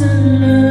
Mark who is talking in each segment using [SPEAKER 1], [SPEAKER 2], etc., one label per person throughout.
[SPEAKER 1] listener.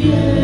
[SPEAKER 1] Yeah.